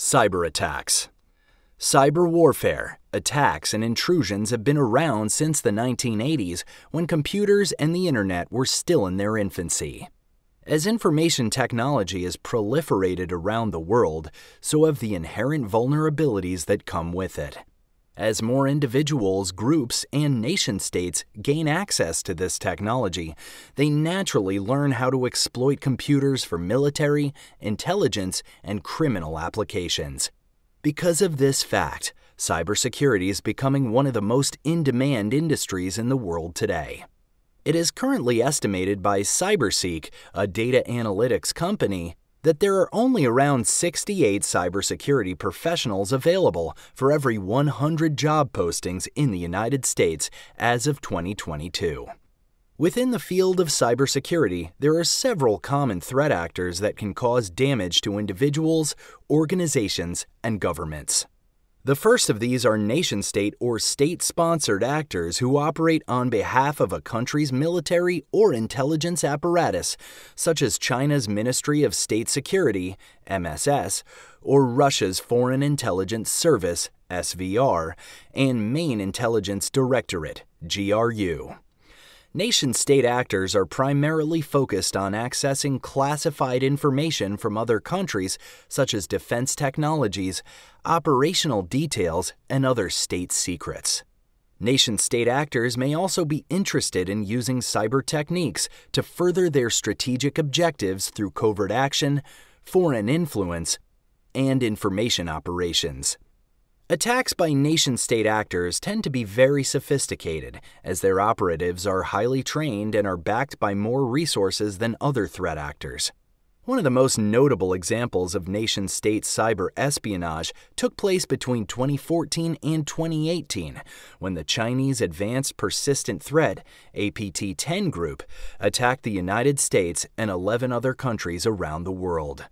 Cyber attacks. Cyber warfare, attacks, and intrusions have been around since the 1980s when computers and the internet were still in their infancy. As information technology has proliferated around the world, so have the inherent vulnerabilities that come with it. As more individuals, groups, and nation states gain access to this technology, they naturally learn how to exploit computers for military, intelligence, and criminal applications. Because of this fact, cybersecurity is becoming one of the most in demand industries in the world today. It is currently estimated by CyberSeek, a data analytics company, that there are only around 68 cybersecurity professionals available for every 100 job postings in the United States as of 2022. Within the field of cybersecurity, there are several common threat actors that can cause damage to individuals, organizations, and governments. The first of these are nation state or state sponsored actors who operate on behalf of a country's military or intelligence apparatus, such as China's Ministry of State Security, MSS, or Russia's Foreign Intelligence Service, SVR, and Main Intelligence Directorate, GRU. Nation state actors are primarily focused on accessing classified information from other countries, such as defense technologies, operational details, and other state secrets. Nation state actors may also be interested in using cyber techniques to further their strategic objectives through covert action, foreign influence, and information operations. Attacks by nation state actors tend to be very sophisticated, as their operatives are highly trained and are backed by more resources than other threat actors. One of the most notable examples of nation state cyber espionage took place between 2014 and 2018 when the Chinese Advanced Persistent Threat APT 10 group attacked the United States and 11 other countries around the world.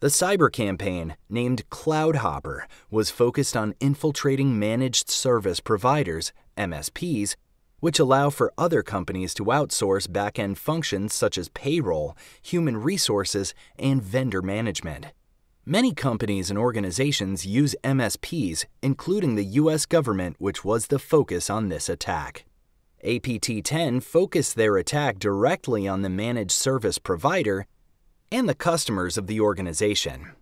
The cyber campaign, named Cloudhopper, was focused on infiltrating managed service providers, MSPs, which allow for other companies to outsource back end functions such as payroll, human resources, and vendor management. Many companies and organizations use MSPs, including the U.S. government, which was the focus on this attack. APT 10 focused their attack directly on the managed service provider and the customers of the organization.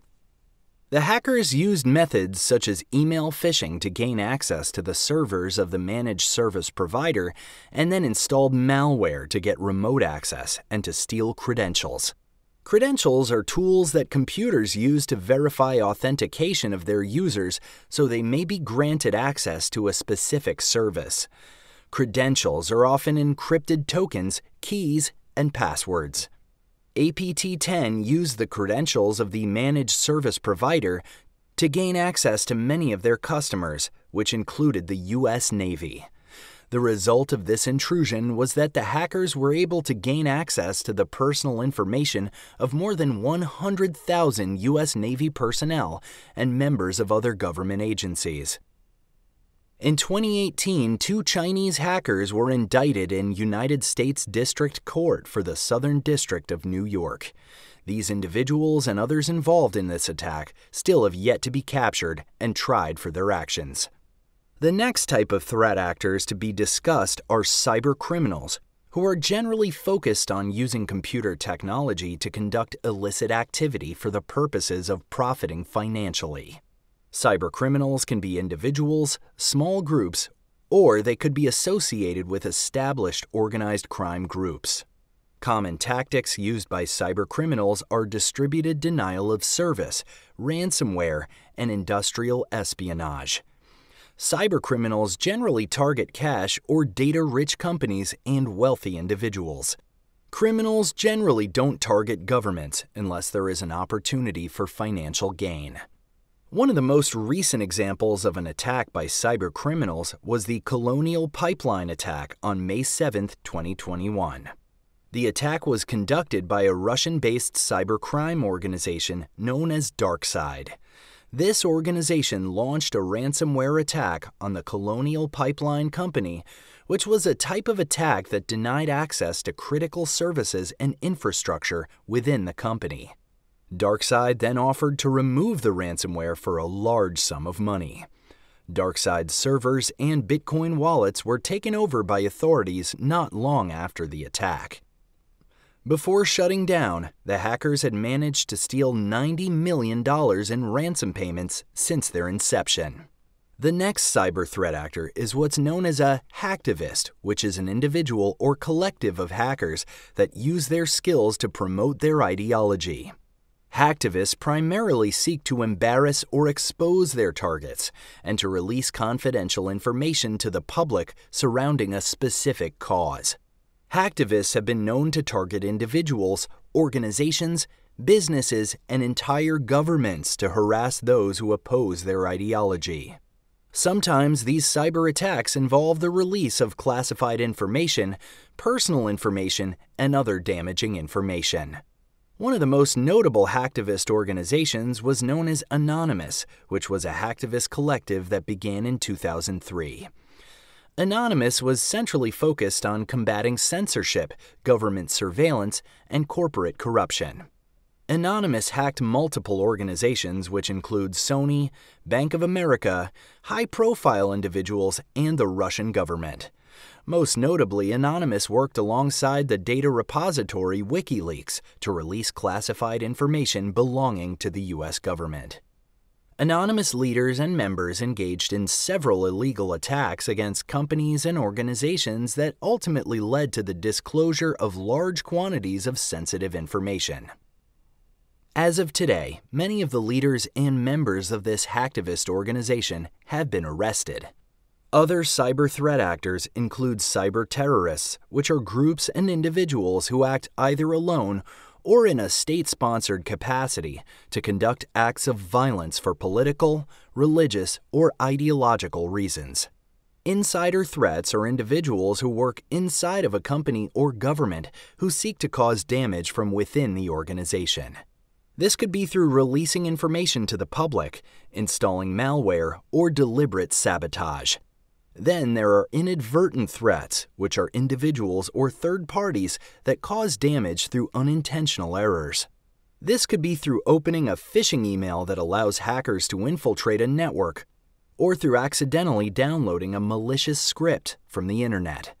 The hackers used methods such as email phishing to gain access to the servers of the managed service provider and then installed malware to get remote access and to steal credentials. Credentials are tools that computers use to verify authentication of their users so they may be granted access to a specific service. Credentials are often encrypted tokens, keys, and passwords. APT 10 used the credentials of the managed service provider to gain access to many of their customers, which included the U.S. Navy. The result of this intrusion was that the hackers were able to gain access to the personal information of more than 100,000 U.S. Navy personnel and members of other government agencies. In 2018, two Chinese hackers were indicted in United States District Court for the Southern District of New York. These individuals and others involved in this attack still have yet to be captured and tried for their actions. The next type of threat actors to be discussed are cyber criminals, who are generally focused on using computer technology to conduct illicit activity for the purposes of profiting financially. Cybercriminals can be individuals, small groups, or they could be associated with established organized crime groups. Common tactics used by cybercriminals are distributed denial of service, ransomware, and industrial espionage. Cybercriminals generally target cash or data rich companies and wealthy individuals. Criminals generally don't target governments unless there is an opportunity for financial gain. One of the most recent examples of an attack by cyber criminals was the Colonial Pipeline attack on May 7, 2021. The attack was conducted by a Russian based cybercrime organization known as DarkSide. This organization launched a ransomware attack on the Colonial Pipeline Company, which was a type of attack that denied access to critical services and infrastructure within the company. DarkSide then offered to remove the ransomware for a large sum of money. DarkSide's servers and Bitcoin wallets were taken over by authorities not long after the attack. Before shutting down, the hackers had managed to steal $90 million in ransom payments since their inception. The next cyber threat actor is what's known as a hacktivist, which is an individual or collective of hackers that use their skills to promote their ideology. Hacktivists primarily seek to embarrass or expose their targets and to release confidential information to the public surrounding a specific cause. Hacktivists have been known to target individuals, organizations, businesses, and entire governments to harass those who oppose their ideology. Sometimes these cyber attacks involve the release of classified information, personal information, and other damaging information. One of the most notable hacktivist organizations was known as Anonymous, which was a hacktivist collective that began in 2003. Anonymous was centrally focused on combating censorship, government surveillance, and corporate corruption. Anonymous hacked multiple organizations, which include Sony, Bank of America, high profile individuals, and the Russian government. Most notably, Anonymous worked alongside the data repository WikiLeaks to release classified information belonging to the U.S. government. Anonymous leaders and members engaged in several illegal attacks against companies and organizations that ultimately led to the disclosure of large quantities of sensitive information. As of today, many of the leaders and members of this hacktivist organization have been arrested. Other cyber threat actors include cyber terrorists, which are groups and individuals who act either alone or in a state sponsored capacity to conduct acts of violence for political, religious, or ideological reasons. Insider threats are individuals who work inside of a company or government who seek to cause damage from within the organization. This could be through releasing information to the public, installing malware, or deliberate sabotage. Then there are inadvertent threats, which are individuals or third parties that cause damage through unintentional errors. This could be through opening a phishing email that allows hackers to infiltrate a network, or through accidentally downloading a malicious script from the internet.